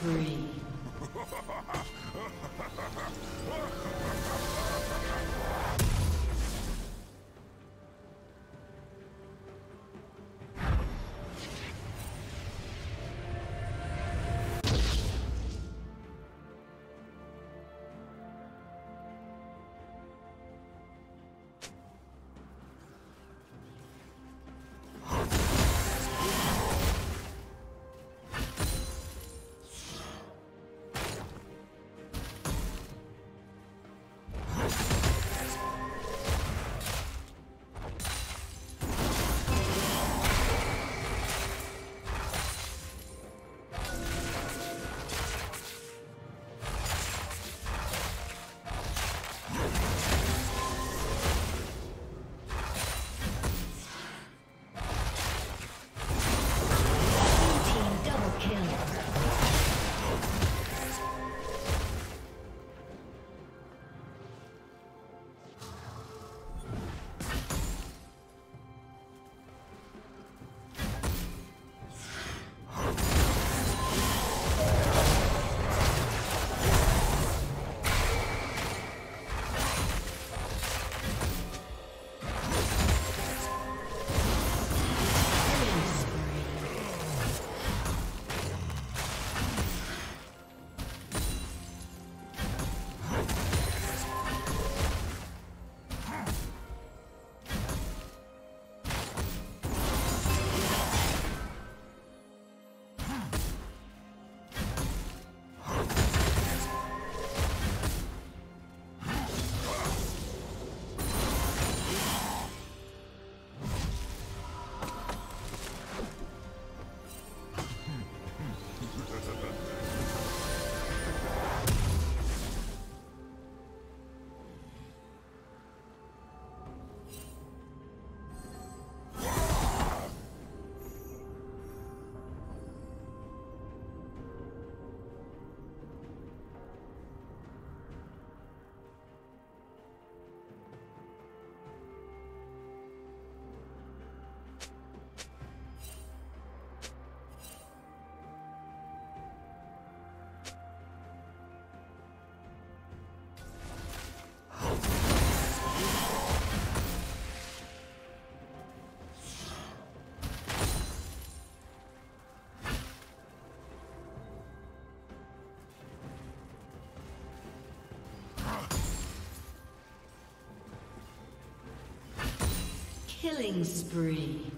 Spree. Killing spree.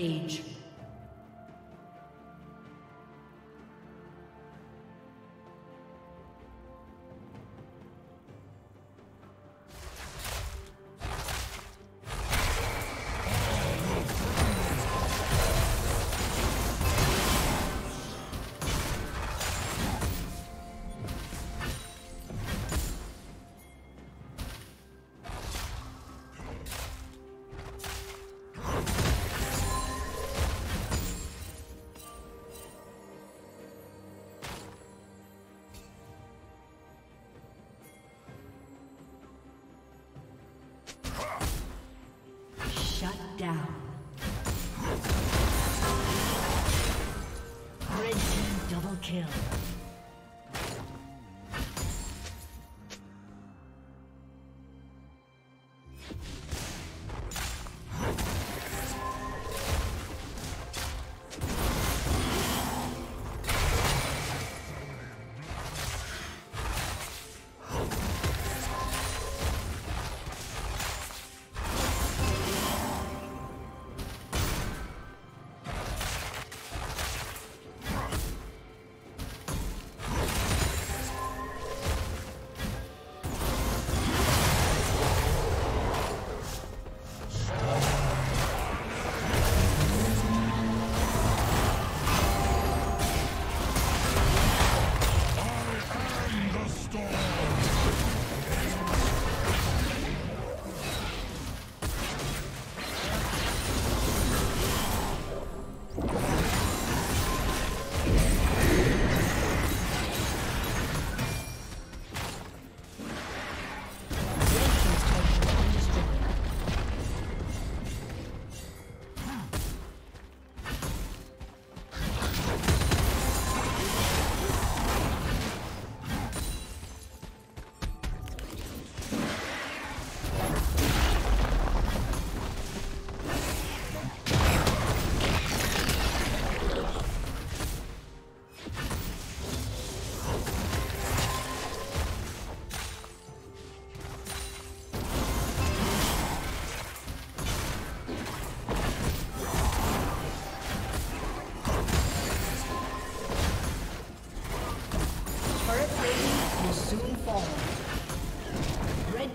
Rampage. Kill.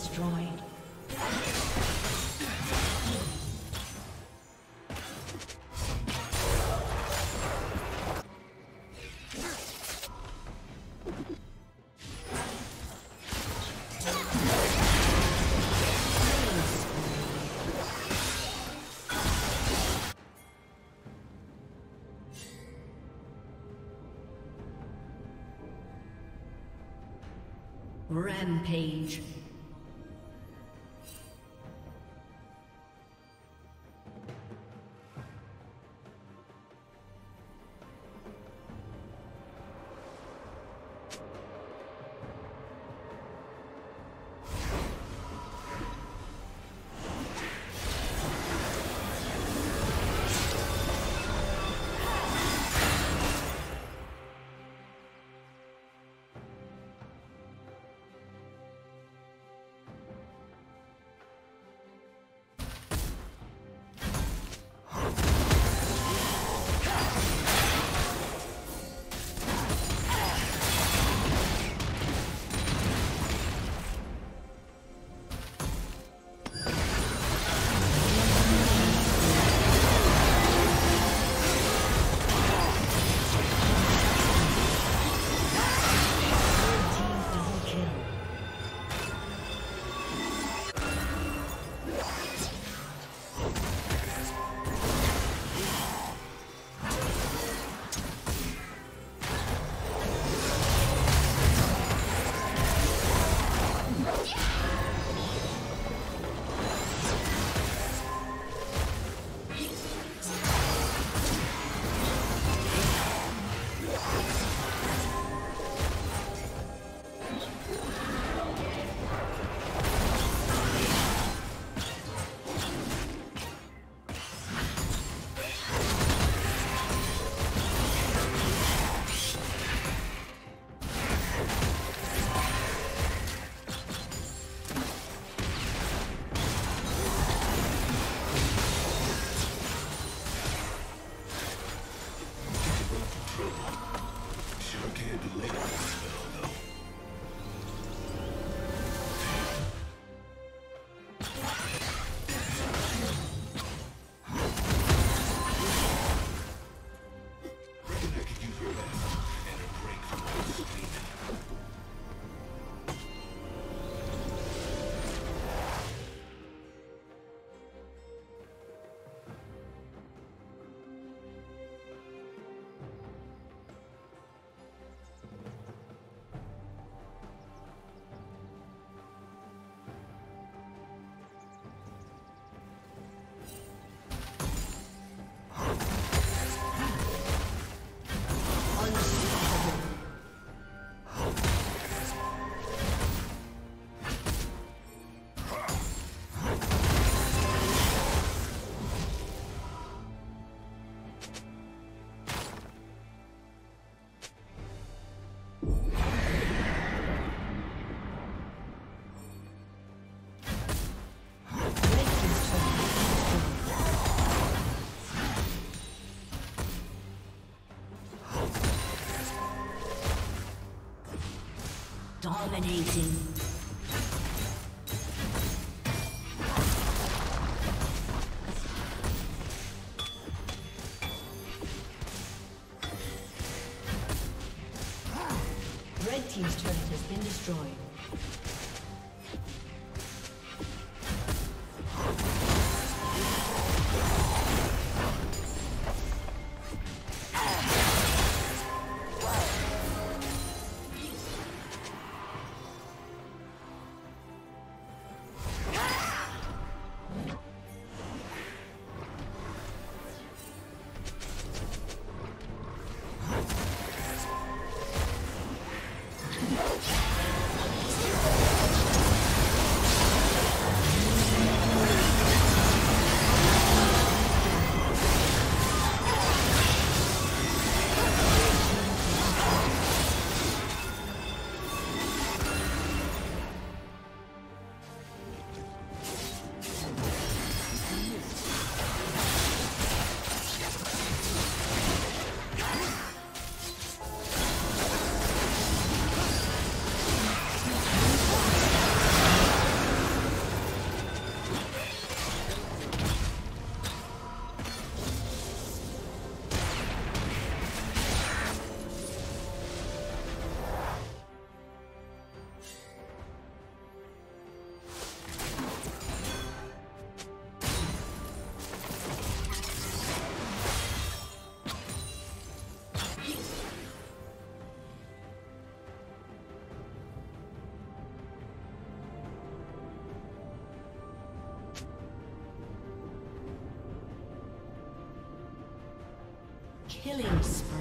destroyed. Rampage. Dominating. Killing spree.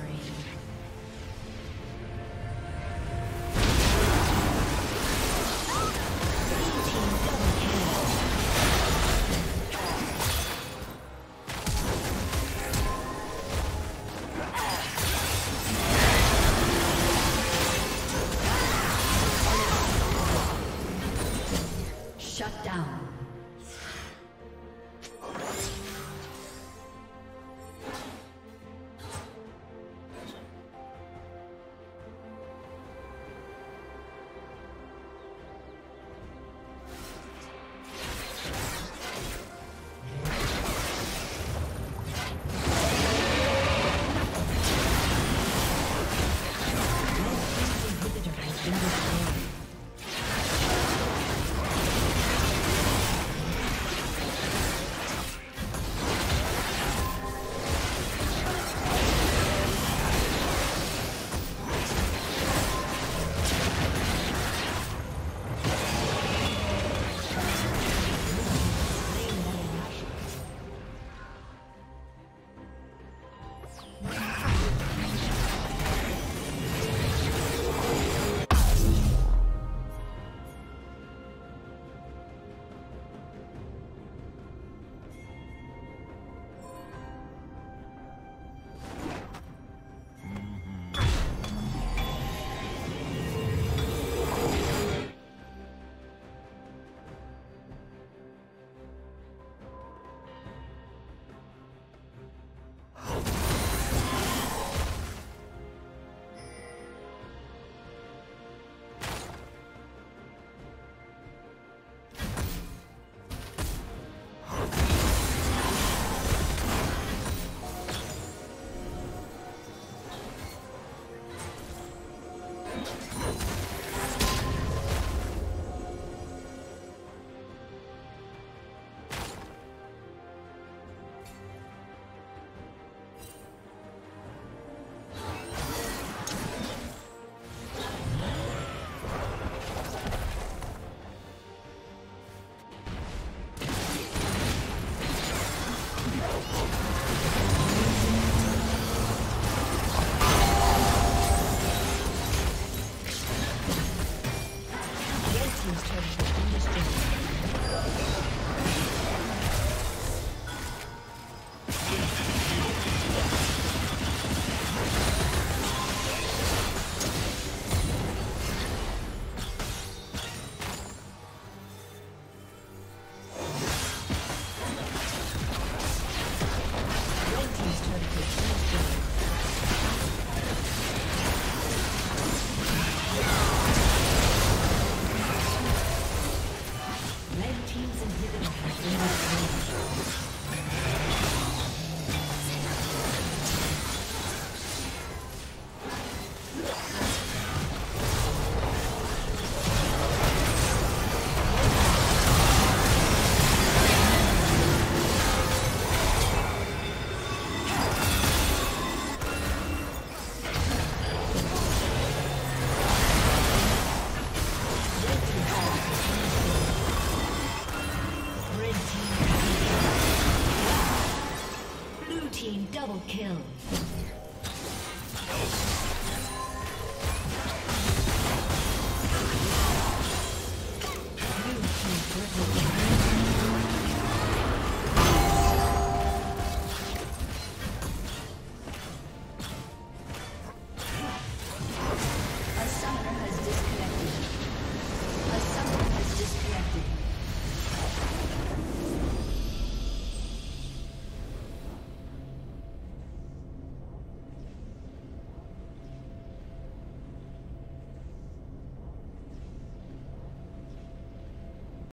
Double kill.